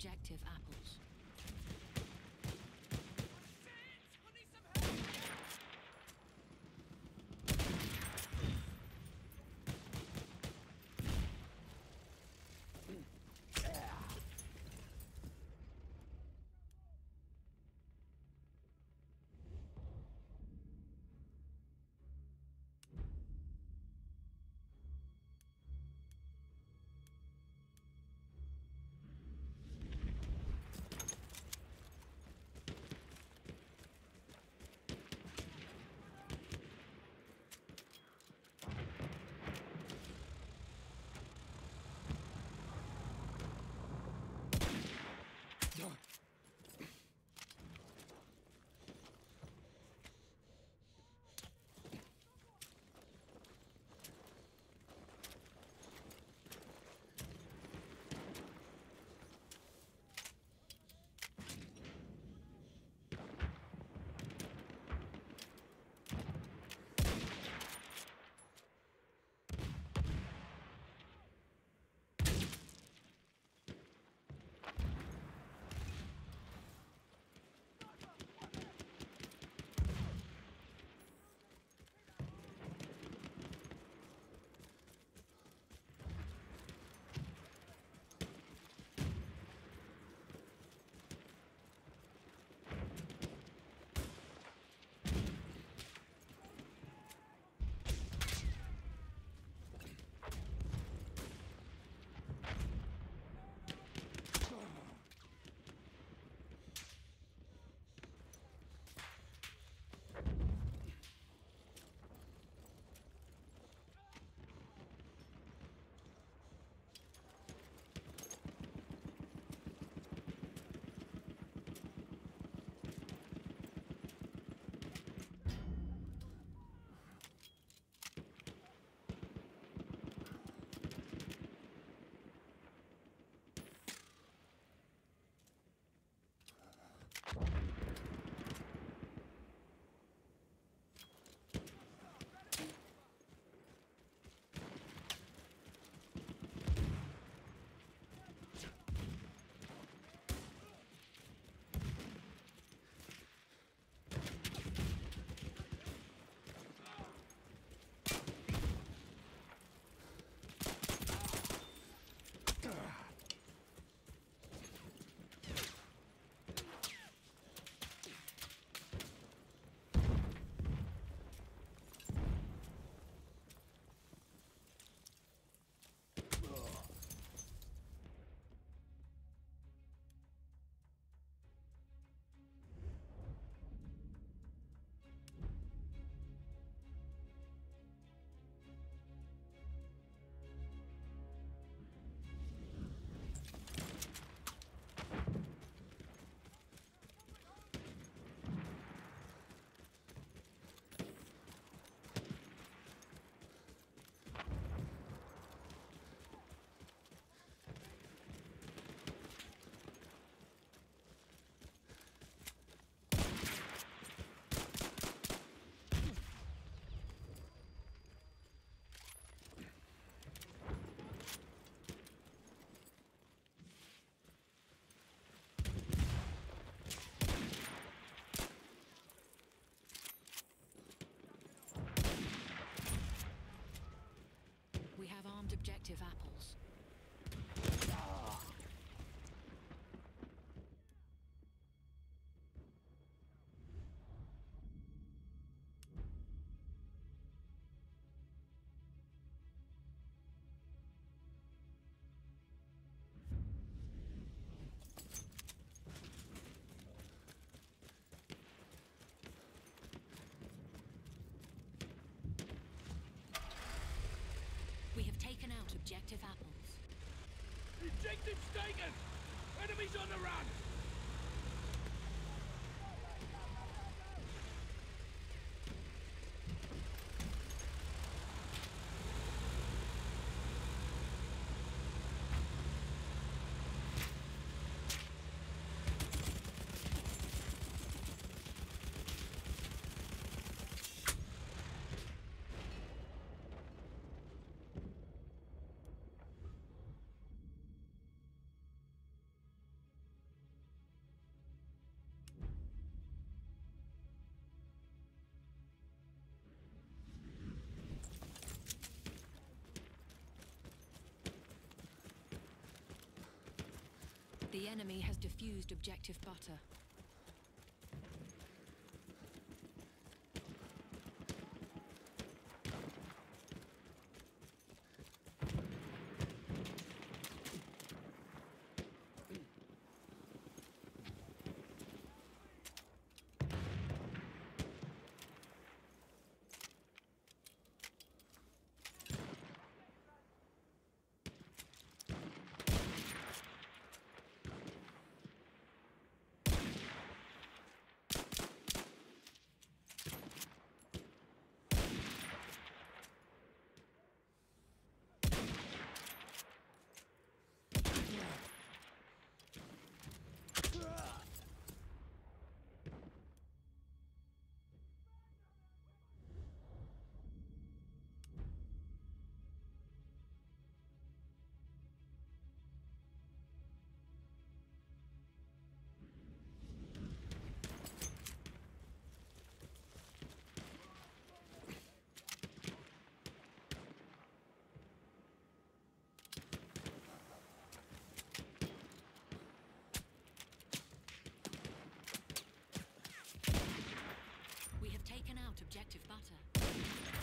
objective apples. Objective apples. Objective apples. Objective's taken! Enemies on the run! Enemy has defused objective butter. We have taken out objective butter.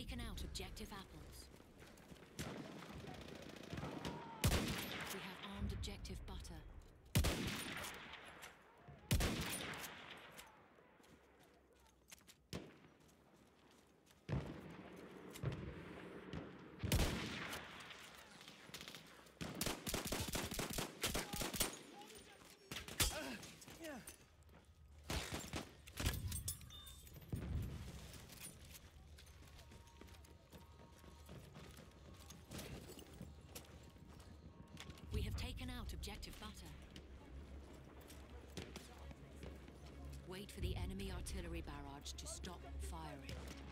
Taken out objective apples. We have armed objective butter. Out objective butter. Wait for the enemy artillery barrage to stop firing.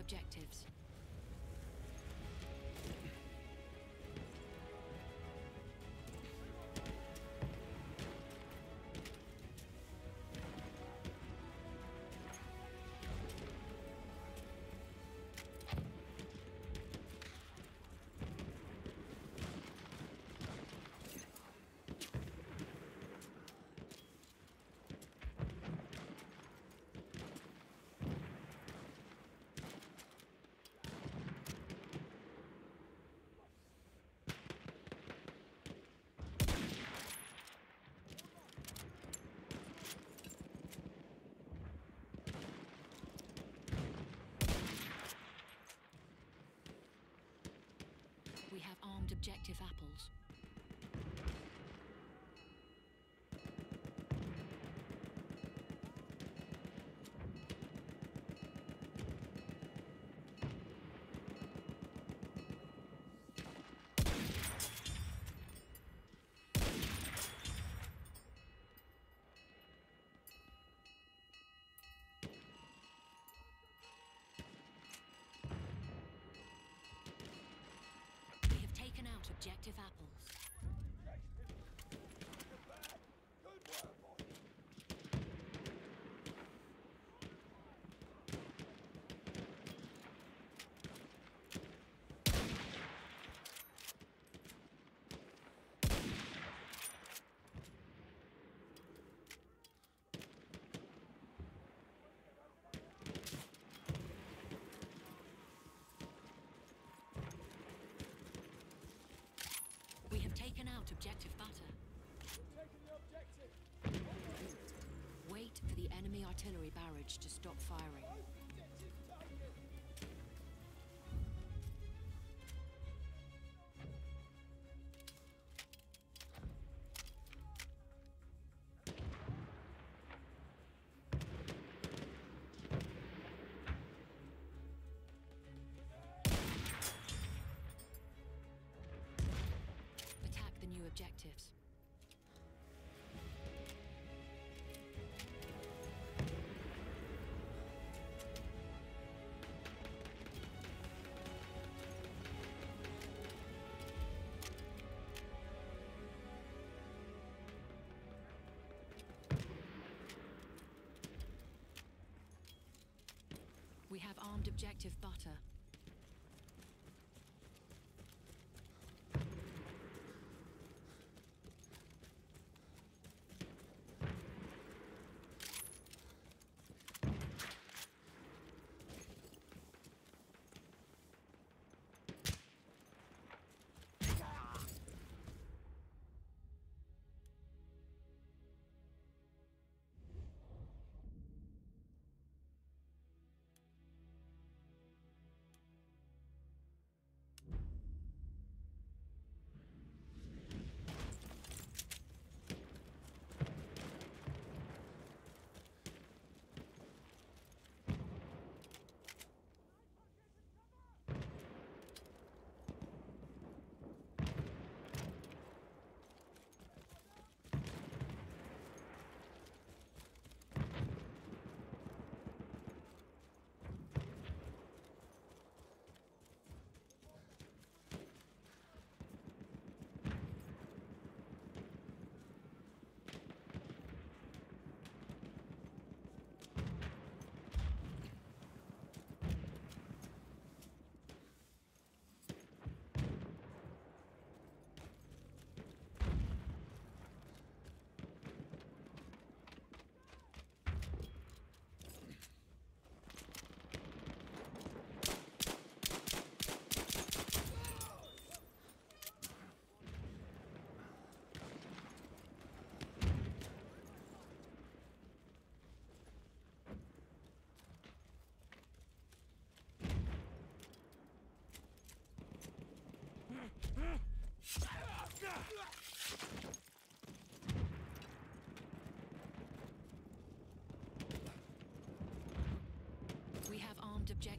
Objectives. Objective apples. Objective apples. We have taken out objective butter. Objective. Wait for the enemy artillery barrage to stop firing. Objectives. We have armed objective butter.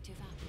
give up.